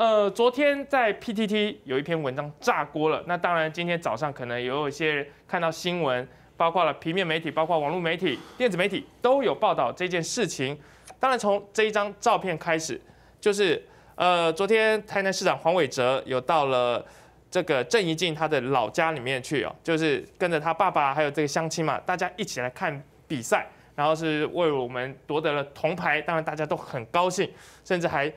呃，昨天在 PTT 有一篇文章炸锅了。那当然，今天早上可能也有一些人看到新闻，包括了平面媒体、包括网络媒体、电子媒体都有报道这件事情。当然，从这一张照片开始，就是呃，昨天台南市长黄伟哲有到了这个郑怡静他的老家里面去哦，就是跟着他爸爸还有这个乡亲嘛，大家一起来看比赛，然后是为我们夺得了铜牌，当然大家都很高兴，甚至还。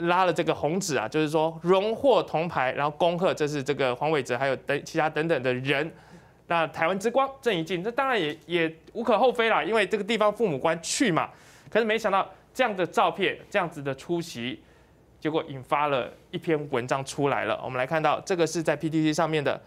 拉了这个红纸啊，就是说荣获铜牌，然后恭贺这是这个黄伟哲还有等其他等等的人。那台湾之光郑怡静，这当然也也无可厚非啦，因为这个地方父母官去嘛。可是没想到这样的照片，这样子的出席，结果引发了一篇文章出来了。我们来看到这个是在 PTT 上面的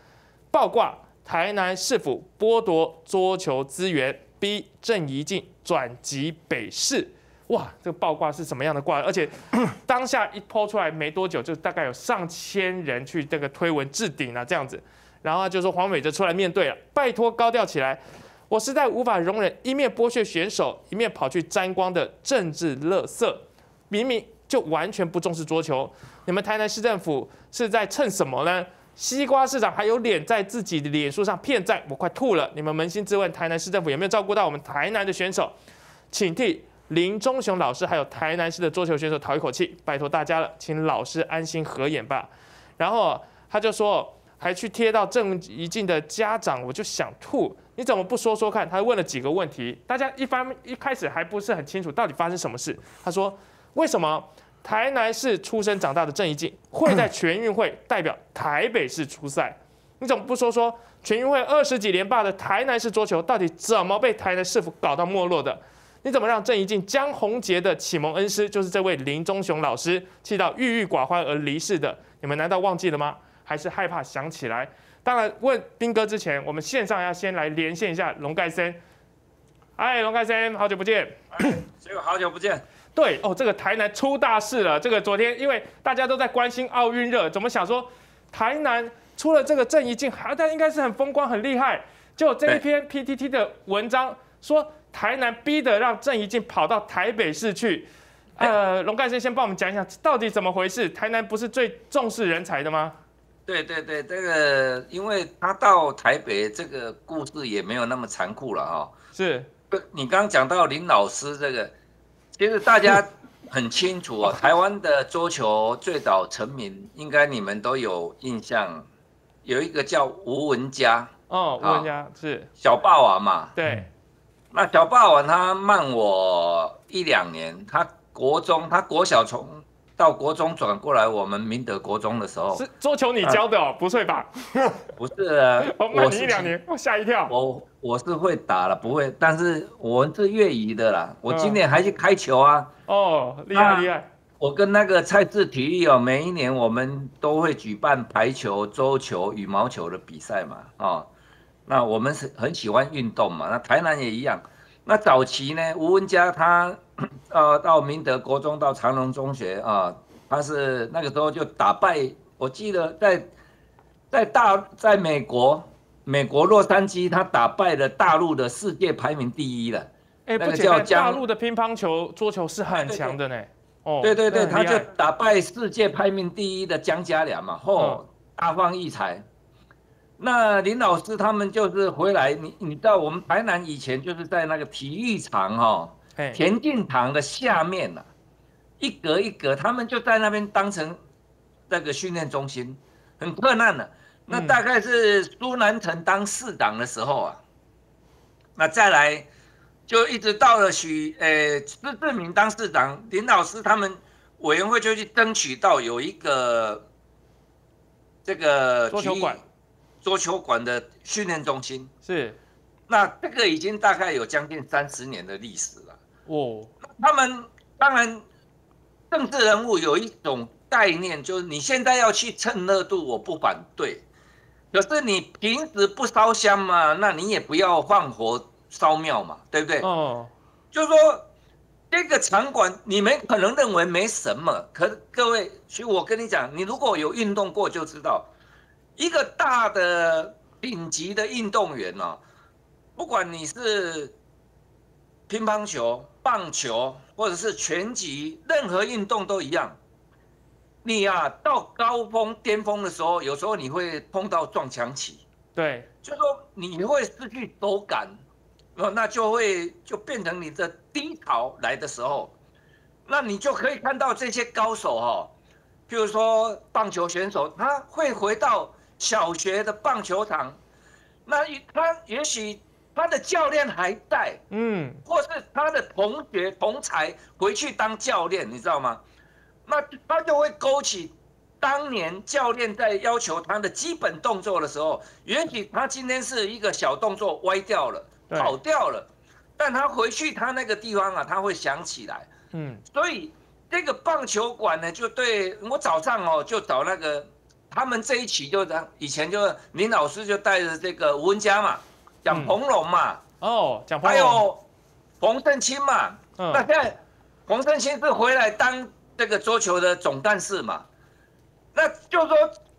报挂，台南市府剥夺桌球资源，逼郑怡静转籍北市。哇，这个爆卦是什么样的卦？而且 当下一抛出来没多久，就大概有上千人去这个推文置顶啊，这样子。然后就说黄伟哲出来面对了，拜托高调起来，我实在无法容忍一面剥削选手，一面跑去沾光的政治垃圾。明明就完全不重视桌球，你们台南市政府是在蹭什么呢？西瓜市长还有脸在自己的脸书上骗赞，我快吐了。你们扪心自问，台南市政府有没有照顾到我们台南的选手？请替。林忠雄老师还有台南市的桌球选手讨一口气，拜托大家了，请老师安心合眼吧。然后他就说，还去贴到郑怡静的家长，我就想吐。你怎么不说说看？他问了几个问题，大家一方一开始还不是很清楚到底发生什么事。他说，为什么台南市出生长大的郑怡静会在全运会代表台北市出赛？你怎么不说说全运会二十几连霸的台南市桌球到底怎么被台南市府搞到没落的？你怎么让郑怡静江宏杰的启蒙恩师，就是这位林忠雄老师，气到郁郁寡欢而离世的？你们难道忘记了吗？还是害怕想起来？当然，问兵哥之前，我们线上要先来连线一下龙盖森。哎，龙盖森，好久不见！结果好久不见。对哦，这个台南出大事了。这个昨天，因为大家都在关心奥运热，怎么想说台南出了这个郑怡静，好像应该是很风光、很厉害。就这一篇 PTT 的文章说。台南逼得让郑怡静跑到台北市去，呃，龙干先先帮我们讲一下到底怎么回事？台南不是最重视人才的吗？对对对，这个因为他到台北，这个故事也没有那么残酷了哈。是，你刚刚讲到林老师这个，其实大家很清楚啊，台湾的桌球最早成名，应该你们都有印象，有一个叫吴文佳哦，吴文佳是小霸王嘛？对。那小霸王他慢我一两年，他国中他国小从到国中转过来我们明德国中的时候，是桌球你教的哦，不会吧？不是，我慢你一两年，我吓一跳。我我是会打了，不会，但是我是业余的啦。我今年还去开球啊。哦，厉害厉害。我跟那个蔡志体育哦，每一年我们都会举办排球、桌球、羽毛球的比赛嘛，哦。那我们是很喜欢运动嘛，那台南也一样。那早期呢，吴文佳他，呃，到明德国中，到长隆中学啊，他是那个时候就打败，我记得在，在大在美国，美国洛杉矶，他打败了大陆的世界排名第一了。哎，不叫大陆的乒乓球、桌球是很强的呢。哦，对对对，他就打败世界排名第一的江嘉良嘛，嚯，大放异彩。那林老师他们就是回来，你你知道我们台南以前就是在那个体育场哈，田径场的下面呐，一格一格，他们就在那边当成那个训练中心，很困难的。那大概是苏南城当市长的时候啊，那再来就一直到了许呃施志明当市长，林老师他们委员会就去争取到有一个这个足球馆。桌球馆的训练中心是，那这个已经大概有将近三十年的历史了。哦，他们当然政治人物有一种概念，就是你现在要去蹭热度，我不反对。可是你平时不烧香嘛，那你也不要放火烧庙嘛，对不对？哦，就是说这个场馆你们可能认为没什么，可是各位，所以我跟你讲，你如果有运动过就知道。一个大的顶级的运动员哦，不管你是乒乓球、棒球，或者是拳击，任何运动都一样。你啊到高峰巅峰的时候，有时候你会碰到撞墙期，对，就说你会失去手感，哦，那就会就变成你的低潮来的时候，那你就可以看到这些高手哈，譬如说棒球选手，他会回到小学的棒球场，那他也许他的教练还在，嗯，或是他的同学同才回去当教练，你知道吗？那他就会勾起当年教练在要求他的基本动作的时候，也许他今天是一个小动作歪掉了，跑掉了，但他回去他那个地方啊，他会想起来。嗯，所以这个棒球馆呢，就对我早上哦，就找那个他们这一期就样，以前就林老师就带着这个吴文佳嘛，讲彭龙嘛，哦，讲还有冯胜清嘛，那现在冯胜清是回来当。这个桌球的总干事嘛，那就说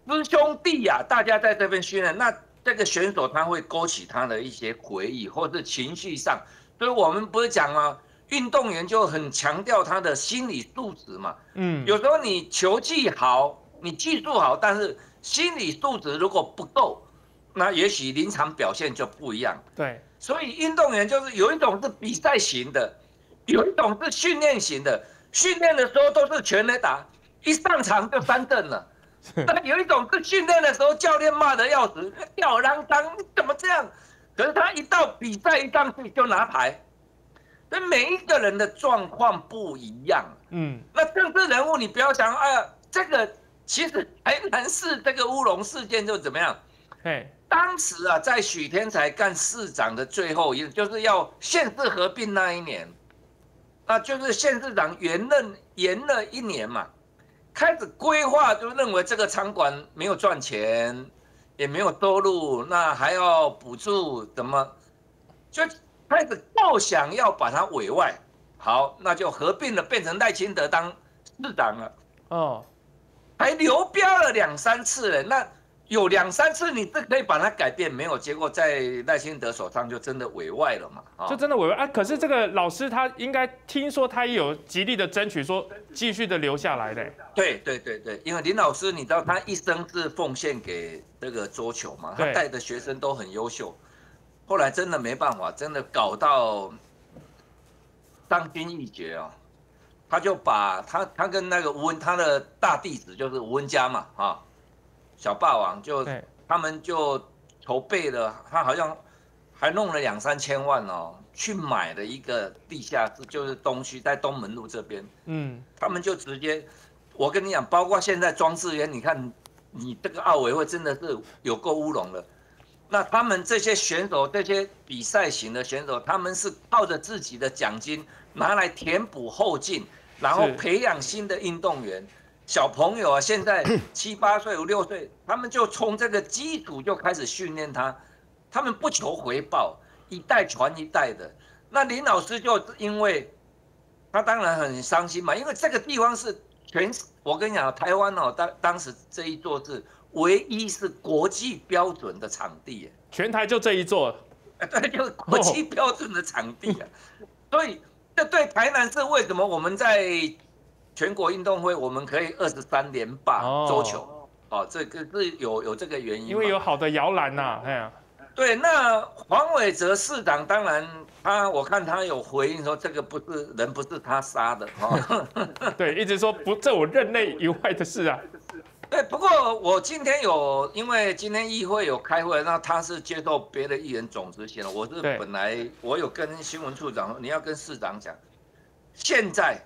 师兄弟呀，大家在这边训练，那这个选手他会勾起他的一些回忆，或是情绪上，所以我们不是讲吗？运动员就很强调他的心理素质嘛。嗯，有时候你球技好，你技术好，但是心理素质如果不够，那也许临场表现就不一样。对，所以运动员就是有一种是比赛型的，有一种是训练型的。训练的时候都是全垒打，一上场就三振了。但有一种是训练的时候教练骂的要死，吊儿郎当，怎么这样？可是他一到比赛一上去就拿牌。所以每一个人的状况不一样。嗯，那政治人物你不要想，哎呀，这个其实台南市这个乌龙事件就怎么样？嘿，当时啊，在许天才干市长的最后一，就是要县市合并那一年。那就是县市长延任延了一年嘛，开始规划就认为这个场馆没有赚钱，也没有收入，那还要补助，怎么？就开始构想要把它委外，好，那就合并了，变成赖清德当市长了，哦，还流标了两三次了，那。有两三次，你这可以把它改变，没有结果，在赖清德手上就真的委外了嘛？就真的委外啊！可是这个老师他应该听说他也有极力的争取，说继续的留下来的。对对对对，因为林老师，你知道他一生是奉献给这个桌球嘛，他带的学生都很优秀，后来真的没办法，真的搞到当兵一绝啊！他就把他他跟那个吴文他的大弟子就是吴文家嘛啊。小霸王就他们就筹备了，他好像还弄了两三千万哦，去买了一个地下室，就是东区在东门路这边。嗯，他们就直接，我跟你讲，包括现在庄志渊，你看你这个奥委会真的是有够乌龙的。那他们这些选手，这些比赛型的选手，他们是靠着自己的奖金拿来填补后劲，然后培养新的运动员。小朋友啊，现在 七八岁、五六岁，他们就从这个基础就开始训练他，他们不求回报，一代传一代的。那林老师就因为，他当然很伤心嘛，因为这个地方是全，我跟你讲，台湾哦，当当时这一座是唯一是国际标准的场地，全台就这一座，对，就是国际标准的场地啊。所以这对台南是为什么我们在。全国运动会我们可以二十三连霸桌球，哦，这个是有有这个原因，因为有好的摇篮呐，哎呀，对，那黄伟哲市长当然他我看他有回应说这个不是人不是他杀的，哈，对，一直说不在我任内以外的事啊，对，不过我今天有因为今天议会有开会，那他是接受别的议员总执行了，我是本来我有跟新闻处长你要跟市长讲，现在。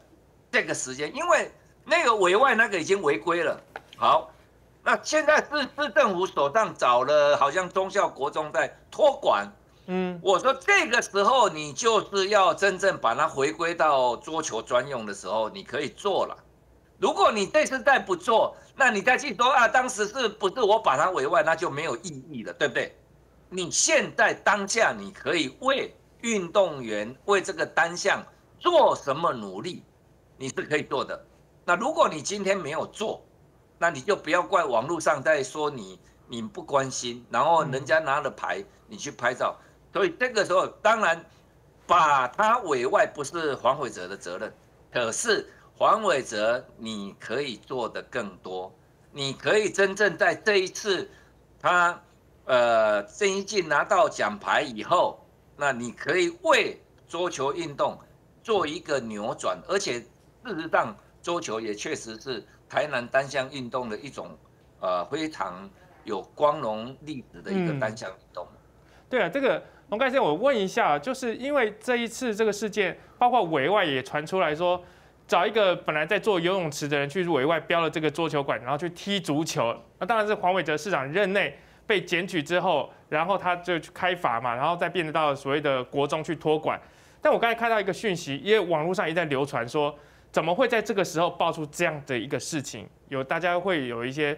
这个时间，因为那个委外那个已经违规了。好，那现在市市政府手上找了，好像中校国中在托管。嗯，我说这个时候你就是要真正把它回归到桌球专用的时候，你可以做了。如果你这次再不做，那你再去说啊，当时是不是我把它委外，那就没有意义了，对不对？你现在当下你可以为运动员为这个单项做什么努力？你是可以做的，那如果你今天没有做，那你就不要怪网络上在说你你不关心，然后人家拿了牌你去拍照，所以这个时候当然把他委外不是黄伟哲的责任，可是黄伟哲，你可以做的更多，你可以真正在这一次他呃郑一静拿到奖牌以后，那你可以为桌球运动做一个扭转，而且事实上桌球也确实是台南单项运动的一种呃非常有光荣历史的一个单项运动。对啊，这个龙盖先我问一下，就是因为这一次这个事件，包括委外也传出来说，找一个本来在做游泳池的人去委外标了这个桌球馆，然后去踢足球。那当然是黄伟哲市长任内被检举之后，然后他就去开罚嘛，然后再变得到所谓的国中去托管。但我刚才看到一个讯息，因为网络上一再流传说，怎么会在这个时候爆出这样的一个事情？有大家会有一些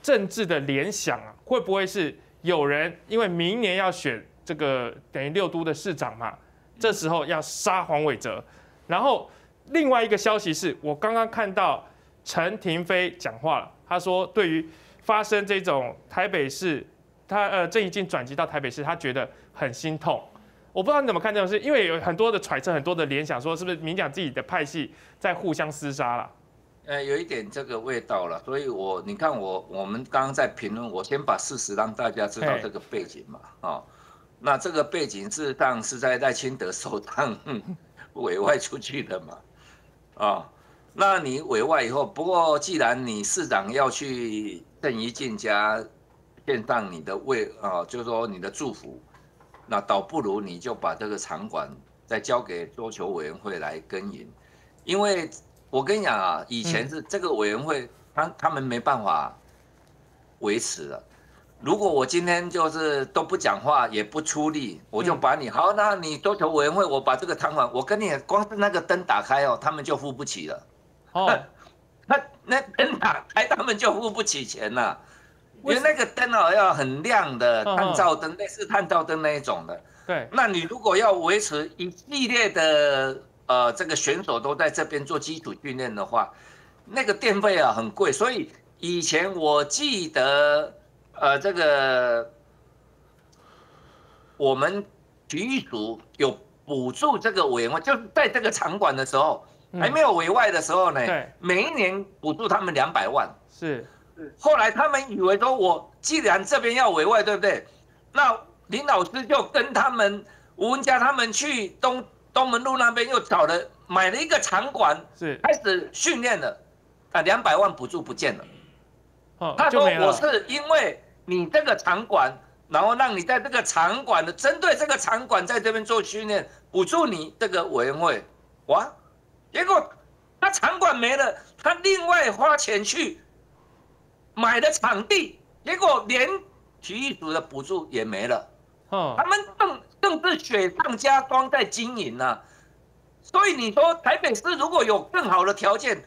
政治的联想啊，会不会是？有人因为明年要选这个等于六都的市长嘛，这时候要杀黄伟哲。然后另外一个消息是我刚刚看到陈廷飞讲话了，他说对于发生这种台北市，他呃郑义进转机到台北市，他觉得很心痛。我不知道你怎么看这种事，因为有很多的揣测，很多的联想，说是不是民讲自己的派系在互相厮杀了。呃，有一点这个味道了，所以我你看我我们刚刚在评论，我先把事实让大家知道这个背景嘛，哦，那这个背景事实上是在赖清德手上委外出去的嘛，啊，那你委外以后，不过既然你市长要去邓一进家献上你的慰啊，就是说你的祝福，那倒不如你就把这个场馆再交给桌球委员会来耕耘，因为。我跟你讲啊，以前是这个委员会，他他们没办法维持了。如果我今天就是都不讲话，也不出力，我就把你好，那你桌球委员会，我把这个摊管，我跟你光是那个灯打开哦，他们就付不起了。哦，那那灯打开，他们就付不起钱了，因为那个灯哦要很亮的探照灯，类似探照灯那一种的。对，那你如果要维持一系列的。呃，这个选手都在这边做基础训练的话，那个电费啊很贵，所以以前我记得，呃，这个我们体育组有补助这个委员会，就是在这个场馆的时候还没有委外的时候呢，每一年补助他们两百万。是，后来他们以为说，我既然这边要委外，对不对？那林老师就跟他们吴文佳他们去东。东门路那边又找了买了一个场馆，是开始训练了，啊，两百万补助不见了。哦，他说我是因为你这个场馆，然后让你在这个场馆的针对这个场馆在这边做训练，补助你这个委员会，哇，结果他场馆没了，他另外花钱去买的场地，结果连体育组的补助也没了。哦，他们更。更是雪上加霜在经营呢，所以你说台北市如果有更好的条件，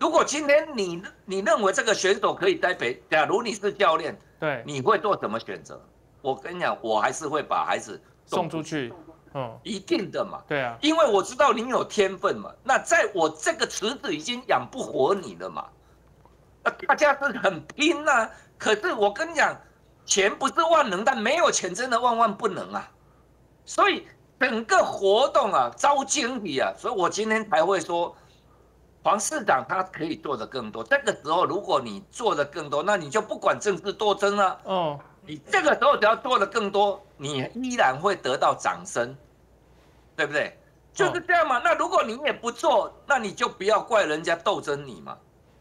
如果今天你你认为这个选手可以在北，假如你是教练，对，你会做什么选择？我跟你讲，我还是会把孩子送出去，嗯，一定的嘛，对啊，因为我知道你有天分嘛，那在我这个池子已经养不活你了嘛，那大家是很拼呐，可是我跟你讲，钱不是万能，但没有钱真的万万不能啊。所以整个活动啊，招经理啊，所以我今天才会说，黄市长他可以做的更多。这个时候，如果你做的更多，那你就不管政治斗争了。哦，你这个时候只要做的更多，你依然会得到掌声，对不对？就是这样嘛。那如果你也不做，那你就不要怪人家斗争你嘛，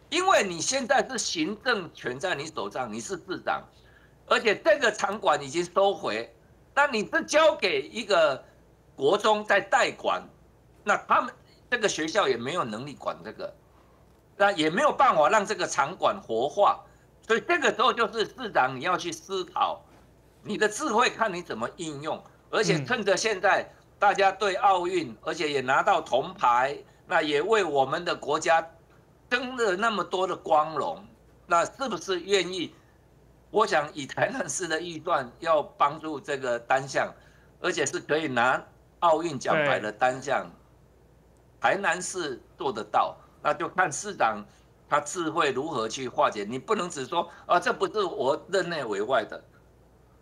因为你现在是行政权在你手上，你是市长，而且这个场馆已经收回。那你是交给一个国中在代管，那他们这个学校也没有能力管这个，那也没有办法让这个场馆活化，所以这个时候就是市长你要去思考，你的智慧看你怎么应用，而且趁着现在大家对奥运，而且也拿到铜牌，那也为我们的国家争了那么多的光荣，那是不是愿意？我想以台南市的预算要帮助这个单项，而且是可以拿奥运奖牌的单项，台南市做得到，那就看市长他智慧如何去化解。你不能只说啊，这不是我任内为外的，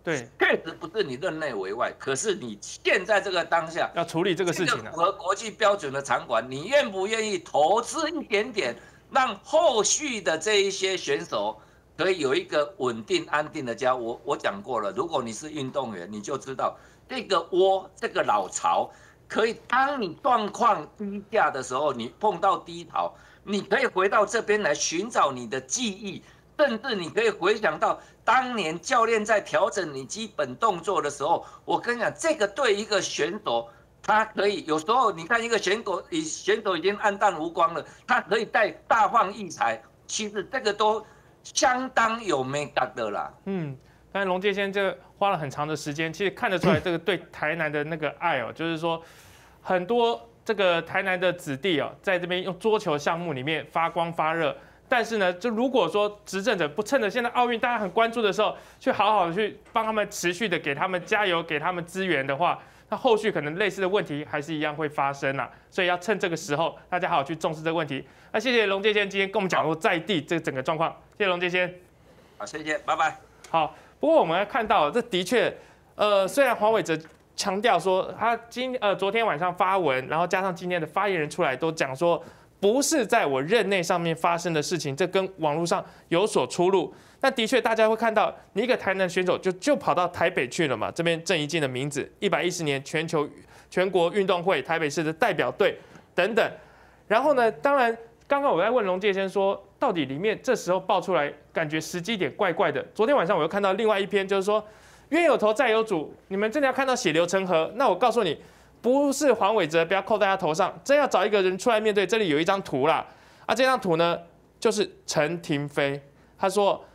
对，确实不是你任内为外，可是你现在这个当下要处理这个事情，符合国际标准的场馆，你愿不愿意投资一点点，让后续的这一些选手可以有一个稳定安定的家？我我讲过了，如果你是运动员，你就知道这个窝这个老巢，可以当你状况低下的时候，你碰到低潮，你可以回到这边来寻找你的记忆。甚至你可以回想到当年教练在调整你基本动作的时候，我跟你讲，这个对一个选手，他可以有时候你看一个选手，已选手已经暗淡无光了，他可以再大放异彩，其实这个都相当有美感的啦。嗯，但是龙介先这花了很长的时间，其实看得出来这个对台南的那个爱哦，就是说很多这个台南的子弟哦，在这边用桌球项目里面发光发热。但是呢，就如果说执政者不趁着现在奥运大家很关注的时候，去好好的去帮他们持续的给他们加油，给他们资源的话，那后续可能类似的问题还是一样会发生啊。所以要趁这个时候，大家好好去重视这个问题。那谢谢龙介先今天跟我们讲说在地这整个状况，谢谢龙介先。好，谢谢，拜拜。好，不过我们看到这的确，呃，虽然黄伟哲强调说他今呃昨天晚上发文，然后加上今天的发言人出来都讲说。不是在我任内上面发生的事情，这跟网络上有所出入。那的确，大家会看到你一个台南选手就就跑到台北去了嘛？这边郑怡静的名字，一百一十年全球全国运动会台北市的代表队等等。然后呢，当然刚刚我在问龙介先说，到底里面这时候爆出来，感觉时机点怪怪的。昨天晚上我又看到另外一篇，就是说冤有头债有主，你们真的要看到血流成河？那我告诉你。不是黄伟哲，不要扣在他头上。真要找一个人出来面对，这里有一张图啦。啊，这张图呢，就是陈廷飞。他说，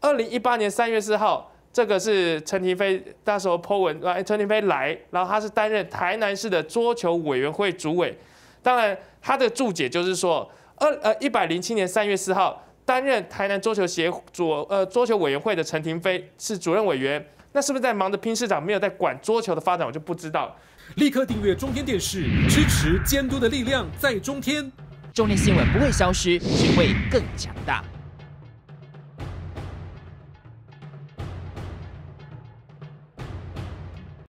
二零一八年三月四号，这个是陈廷飞那时候 po 文，啊，陈廷飞来，然后他是担任台南市的桌球委员会主委。当然，他的注解就是说，二呃一百零七年三月四号，担任台南桌球协左呃桌球委员会的陈廷飞是主任委员。那是不是在忙着拼市长，没有在管桌球的发展？我就不知道。立刻订阅中天电视，支持监督的力量在中天。中天新闻不会消失，只会更强大。